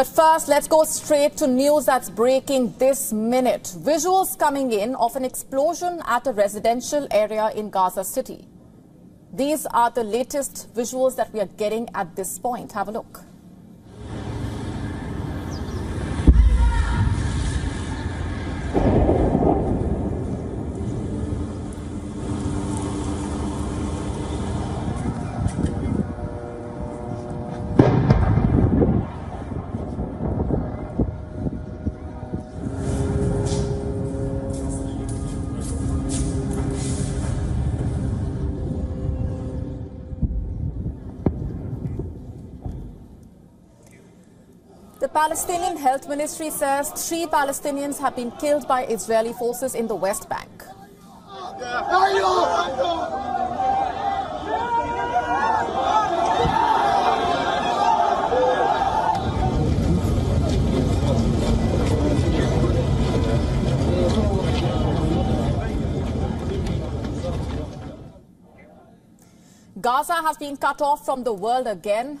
But first, let's go straight to news that's breaking this minute. Visuals coming in of an explosion at a residential area in Gaza City. These are the latest visuals that we are getting at this point. Have a look. Palestinian Health Ministry says three Palestinians have been killed by Israeli forces in the West Bank. Gaza has been cut off from the world again.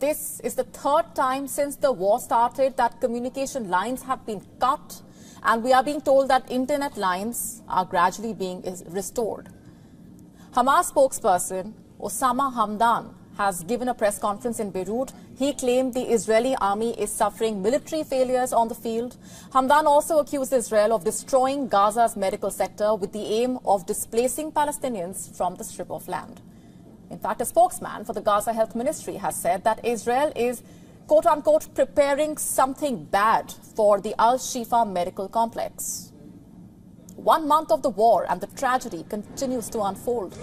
This is the third time since the war started that communication lines have been cut, and we are being told that internet lines are gradually being restored. Hamas spokesperson Osama Hamdan has given a press conference in Beirut. He claimed the Israeli army is suffering military failures on the field. Hamdan also accused Israel of destroying Gaza's medical sector with the aim of displacing Palestinians from the strip of land. In fact, a spokesman for the Gaza Health Ministry has said that Israel is, quote unquote, preparing something bad for the Al Shifa medical complex. One month of the war and the tragedy continues to unfold.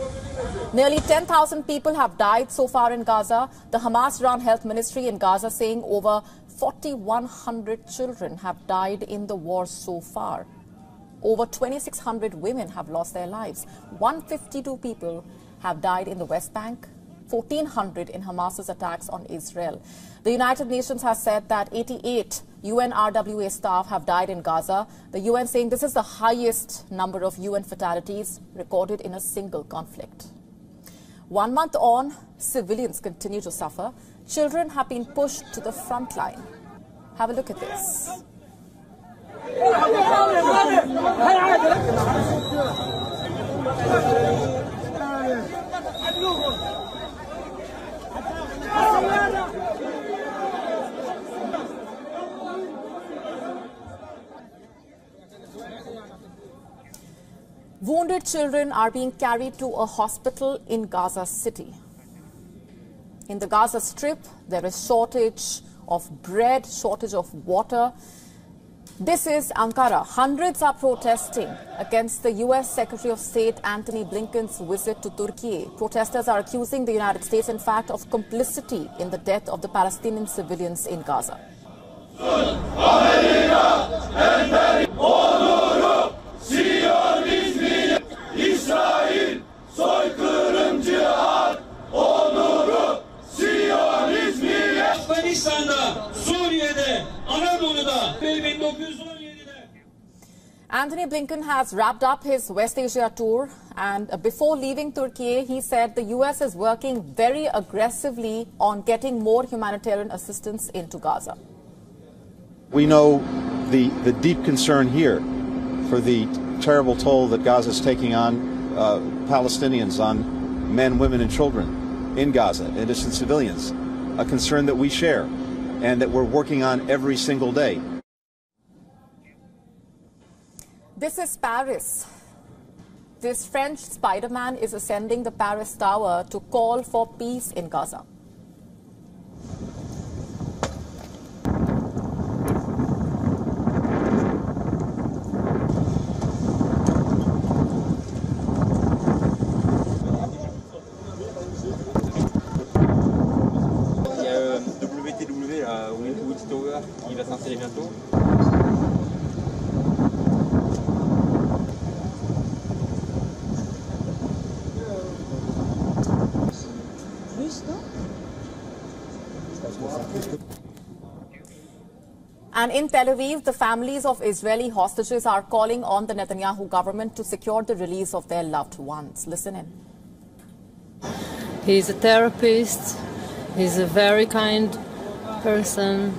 Nearly 10,000 people have died so far in Gaza. The Hamas run health ministry in Gaza saying over 4,100 children have died in the war so far. Over 2,600 women have lost their lives. 152 people have died in the West Bank, 1,400 in Hamas's attacks on Israel. The United Nations has said that 88 UNRWA staff have died in Gaza. The UN saying this is the highest number of UN fatalities recorded in a single conflict. One month on, civilians continue to suffer. Children have been pushed to the front line. Have a look at this. Children are being carried to a hospital in Gaza City. In the Gaza Strip, there is shortage of bread, shortage of water. This is Ankara. Hundreds are protesting against the U.S. Secretary of State Antony Blinken's visit to Turkey. Protesters are accusing the United States, in fact, of complicity in the death of the Palestinian civilians in Gaza. Antony Blinken has wrapped up his West Asia tour and uh, before leaving Turkey, he said the U.S. is working very aggressively on getting more humanitarian assistance into Gaza. We know the, the deep concern here for the terrible toll that Gaza is taking on uh, Palestinians, on men, women, and children in Gaza, innocent civilians, a concern that we share and that we're working on every single day. This is Paris. This French Spider-Man is ascending the Paris Tower to call for peace in Gaza. And in Tel Aviv, the families of Israeli hostages are calling on the Netanyahu government to secure the release of their loved ones. Listen in. He's a therapist. He's a very kind person.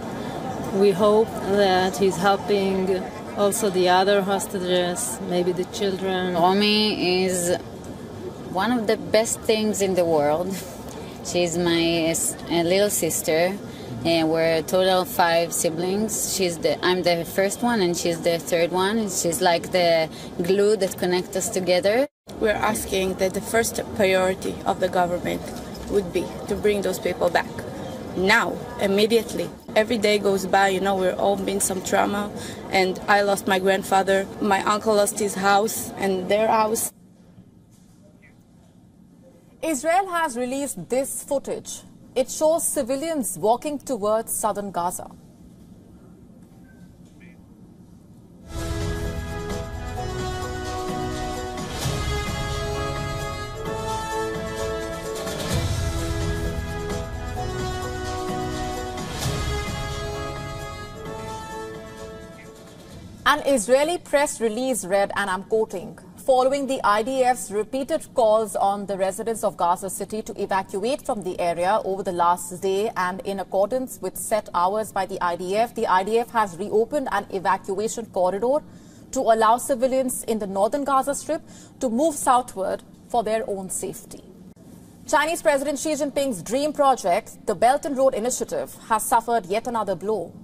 we hope that he's helping also the other hostages, maybe the children. Romy is one of the best things in the world. She's my little sister, and we're a total of five siblings. She's the I'm the first one, and she's the third one. And she's like the glue that connects us together. We're asking that the first priority of the government would be to bring those people back now, immediately. Every day goes by, you know, we're all been some trauma, and I lost my grandfather, my uncle lost his house and their house. Israel has released this footage. It shows civilians walking towards southern Gaza. An Israeli press release read, and I'm quoting, following the IDF's repeated calls on the residents of Gaza City to evacuate from the area over the last day and in accordance with set hours by the IDF, the IDF has reopened an evacuation corridor to allow civilians in the northern Gaza Strip to move southward for their own safety. Chinese President Xi Jinping's dream project, the Belt and Road Initiative, has suffered yet another blow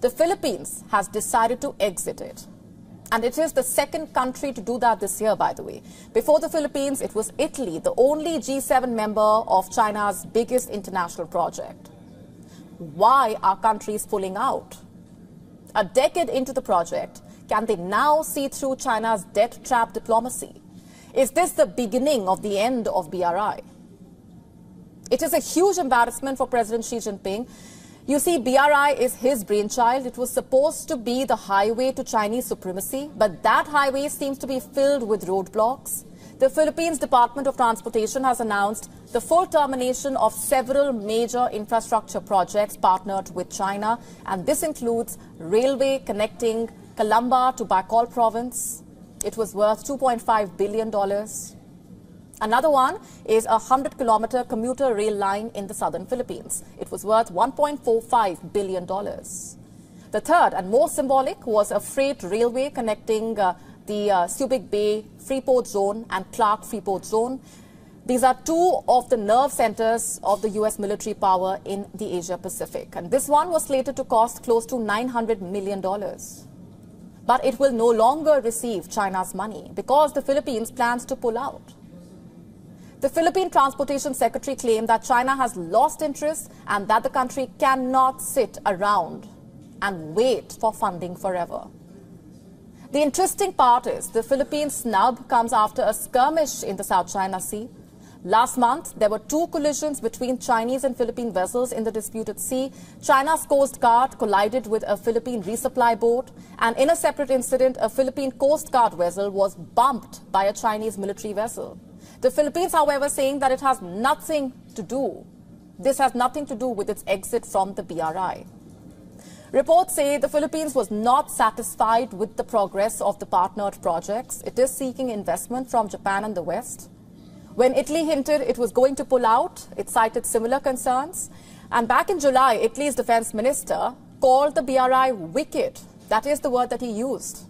the Philippines has decided to exit it. And it is the second country to do that this year, by the way. Before the Philippines, it was Italy, the only G7 member of China's biggest international project. Why are countries pulling out? A decade into the project, can they now see through China's debt trap diplomacy? Is this the beginning of the end of BRI? It is a huge embarrassment for President Xi Jinping you see, BRI is his brainchild. It was supposed to be the highway to Chinese supremacy, but that highway seems to be filled with roadblocks. The Philippines Department of Transportation has announced the full termination of several major infrastructure projects partnered with China, and this includes railway connecting Calamba to Bicol province. It was worth $2.5 billion. Another one is a 100 kilometer commuter rail line in the southern Philippines. It was worth $1.45 billion. The third and more symbolic was a freight railway connecting uh, the uh, Subic Bay Freeport Zone and Clark Freeport Zone. These are two of the nerve centers of the U.S. military power in the Asia Pacific. And this one was slated to cost close to $900 million. But it will no longer receive China's money because the Philippines plans to pull out. The Philippine Transportation Secretary claimed that China has lost interest and that the country cannot sit around and wait for funding forever. The interesting part is the Philippine snub comes after a skirmish in the South China Sea. Last month, there were two collisions between Chinese and Philippine vessels in the disputed sea. China's Coast Guard collided with a Philippine resupply boat, and in a separate incident, a Philippine Coast Guard vessel was bumped by a Chinese military vessel. The Philippines, however, saying that it has nothing to do. This has nothing to do with its exit from the BRI. Reports say the Philippines was not satisfied with the progress of the partnered projects. It is seeking investment from Japan and the West. When Italy hinted it was going to pull out, it cited similar concerns. And back in July, Italy's defense minister called the BRI wicked. That is the word that he used.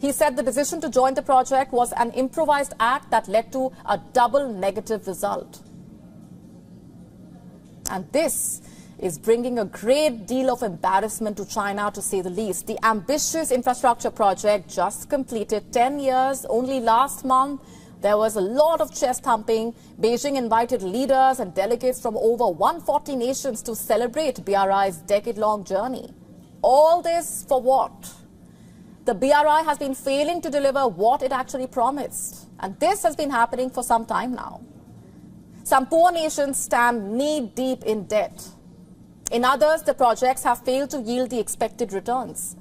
He said the decision to join the project was an improvised act that led to a double negative result. And this is bringing a great deal of embarrassment to China, to say the least. The ambitious infrastructure project just completed 10 years. Only last month, there was a lot of chest thumping. Beijing invited leaders and delegates from over 140 nations to celebrate BRI's decade-long journey. All this for what? The BRI has been failing to deliver what it actually promised. And this has been happening for some time now. Some poor nations stand knee deep in debt. In others, the projects have failed to yield the expected returns.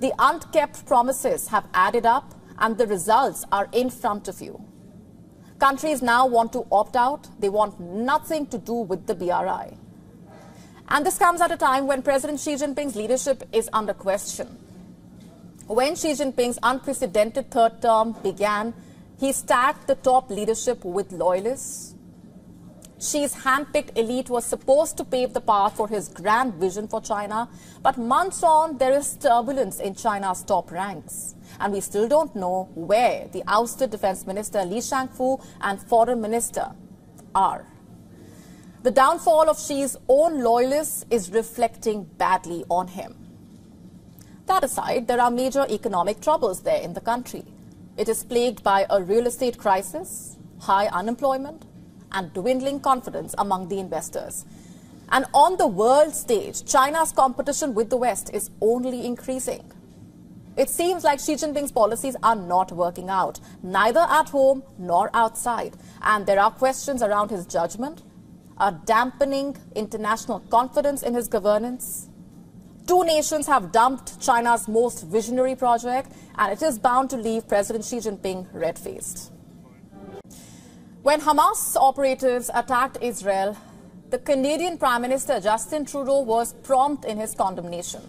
The unkept promises have added up and the results are in front of you. Countries now want to opt out. They want nothing to do with the BRI. And this comes at a time when President Xi Jinping's leadership is under question. When Xi Jinping's unprecedented third term began, he stacked the top leadership with loyalists. Xi's hand-picked elite was supposed to pave the path for his grand vision for China, but months on, there is turbulence in China's top ranks. And we still don't know where the ousted Defense Minister Li Shangfu and Foreign Minister are. The downfall of Xi's own loyalists is reflecting badly on him. That aside, there are major economic troubles there in the country. It is plagued by a real estate crisis, high unemployment, and dwindling confidence among the investors. And on the world stage, China's competition with the West is only increasing. It seems like Xi Jinping's policies are not working out, neither at home nor outside. And there are questions around his judgment, a dampening international confidence in his governance. Two nations have dumped China's most visionary project, and it is bound to leave President Xi Jinping red faced. When Hamas operatives attacked Israel, the Canadian Prime Minister Justin Trudeau was prompt in his condemnation.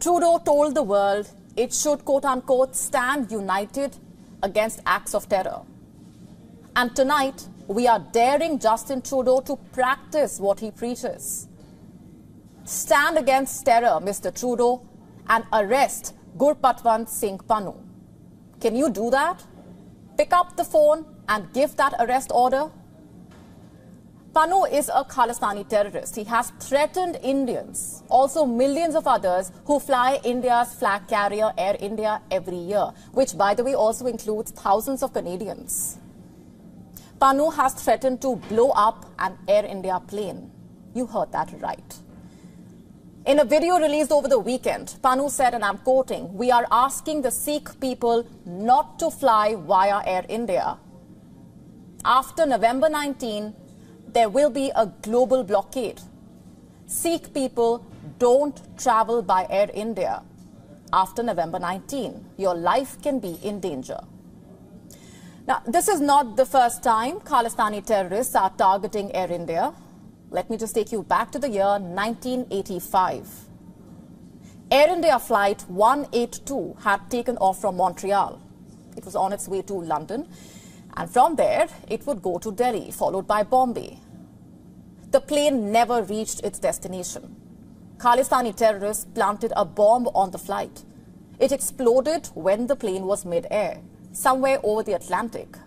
Trudeau told the world it should, quote unquote, stand united against acts of terror. And tonight, we are daring Justin Trudeau to practice what he preaches. Stand against terror, Mr. Trudeau, and arrest Gurpatwant Singh Pannu. Can you do that? Pick up the phone and give that arrest order? Pannu is a Khalistani terrorist. He has threatened Indians, also millions of others who fly India's flag carrier Air India every year, which by the way also includes thousands of Canadians. Pannu has threatened to blow up an Air India plane. You heard that right. In a video released over the weekend, Pannu said, and I'm quoting, We are asking the Sikh people not to fly via Air India. After November 19, there will be a global blockade. Sikh people don't travel by Air India after November 19. Your life can be in danger. Now, this is not the first time Khalistani terrorists are targeting Air India. Let me just take you back to the year 1985. Air India flight 182 had taken off from Montreal. It was on its way to London. And from there, it would go to Delhi, followed by Bombay. The plane never reached its destination. Khalistani terrorists planted a bomb on the flight. It exploded when the plane was mid-air, somewhere over the Atlantic.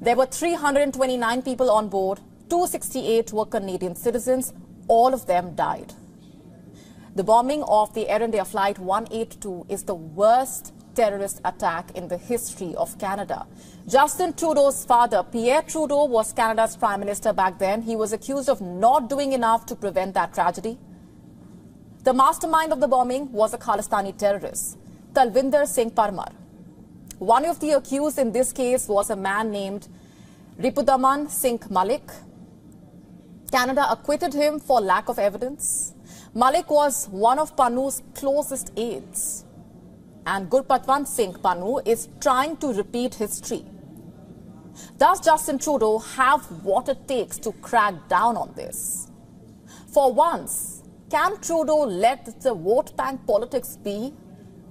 There were 329 people on board. 268 were Canadian citizens. All of them died. The bombing of the Air India Flight 182 is the worst terrorist attack in the history of Canada. Justin Trudeau's father, Pierre Trudeau, was Canada's prime minister back then. He was accused of not doing enough to prevent that tragedy. The mastermind of the bombing was a Khalistani terrorist, Talvinder Singh Parmar. One of the accused in this case was a man named Ripudaman Singh Malik. Canada acquitted him for lack of evidence. Malik was one of Pannu's closest aides and Gurpatwant Singh Pannu is trying to repeat history. Does Justin Trudeau have what it takes to crack down on this? For once, can Trudeau let the vote bank politics be?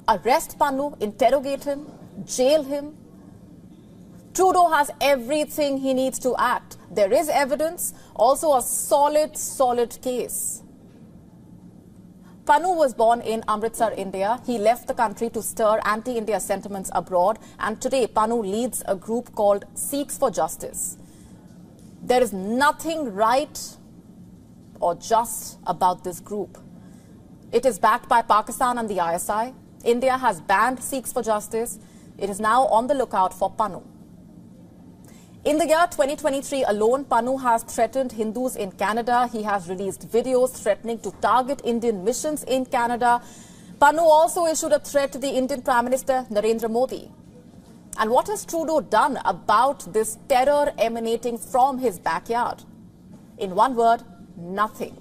Arrest Pannu, interrogate him, jail him? Trudeau has everything he needs to act. There is evidence, also a solid, solid case. Pannu was born in Amritsar, India. He left the country to stir anti-India sentiments abroad and today Pannu leads a group called Sikhs for Justice. There is nothing right or just about this group. It is backed by Pakistan and the ISI. India has banned Sikhs for Justice. It is now on the lookout for Pannu. In the year 2023 alone, Pannu has threatened Hindus in Canada. He has released videos threatening to target Indian missions in Canada. Pannu also issued a threat to the Indian Prime Minister Narendra Modi. And what has Trudeau done about this terror emanating from his backyard? In one word, nothing.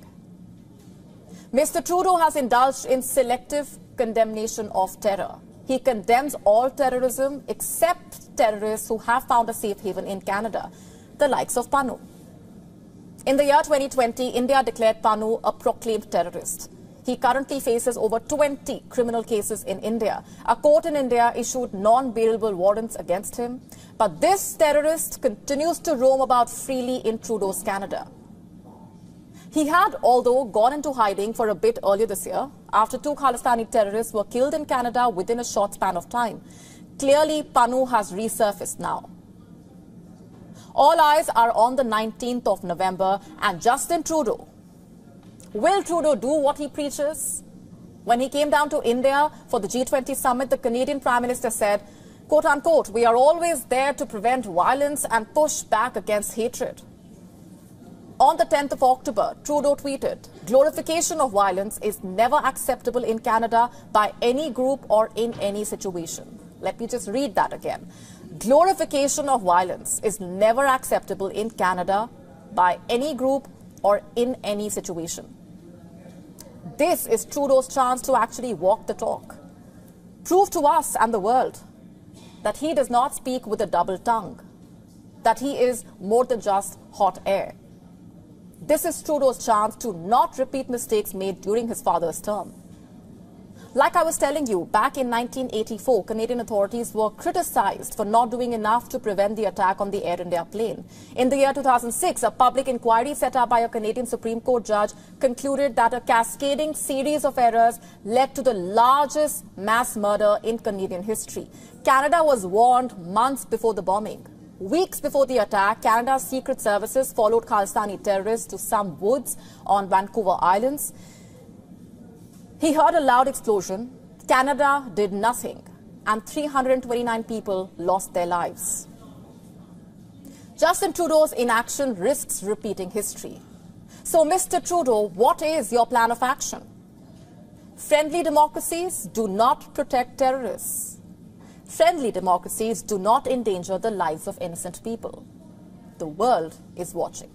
Mr. Trudeau has indulged in selective condemnation of terror. He condemns all terrorism except terrorists who have found a safe haven in Canada, the likes of Pannu. In the year 2020, India declared Pannu a proclaimed terrorist. He currently faces over 20 criminal cases in India. A court in India issued non-bailable warrants against him. But this terrorist continues to roam about freely in Trudeau's Canada. He had, although, gone into hiding for a bit earlier this year after two Khalistani terrorists were killed in Canada within a short span of time. Clearly, Pannu has resurfaced now. All eyes are on the 19th of November and Justin Trudeau. Will Trudeau do what he preaches? When he came down to India for the G20 summit, the Canadian Prime Minister said, quote unquote, we are always there to prevent violence and push back against hatred. On the 10th of October, Trudeau tweeted, glorification of violence is never acceptable in Canada by any group or in any situation. Let me just read that again. Glorification of violence is never acceptable in Canada by any group or in any situation. This is Trudeau's chance to actually walk the talk. Prove to us and the world that he does not speak with a double tongue, that he is more than just hot air. This is Trudeau's chance to not repeat mistakes made during his father's term. Like I was telling you, back in 1984, Canadian authorities were criticized for not doing enough to prevent the attack on the Air India plane. In the year 2006, a public inquiry set up by a Canadian Supreme Court judge concluded that a cascading series of errors led to the largest mass murder in Canadian history. Canada was warned months before the bombing. Weeks before the attack, Canada's secret services followed Khalistani terrorists to some woods on Vancouver Islands. He heard a loud explosion. Canada did nothing, and 329 people lost their lives. Justin Trudeau's inaction risks repeating history. So, Mr. Trudeau, what is your plan of action? Friendly democracies do not protect terrorists. Friendly democracies do not endanger the lives of innocent people. The world is watching.